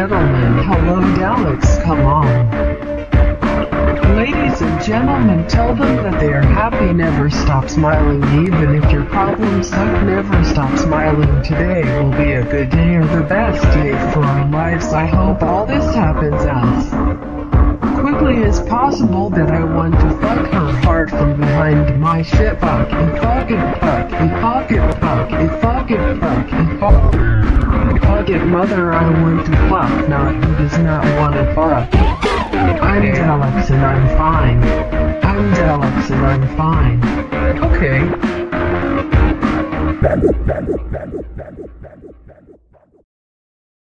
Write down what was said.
gentlemen, hello DAllexx, come on. Ladies and gentlemen, tell them that they are happy, never stop smiling, even if your problems suck, never stop smiling. Today will be a good day or the best day for our lives. I hope all this happens as quickly as possible that I want to fuck her hard from behind my shit fuck and fuck it, fuck and fuck it, fuck and fuck it, fuck and fuck. Fuck mother I want to fuck not who does not want to fuck. I'm Alex and I'm fine. I'm Alex and I'm fine. Okay.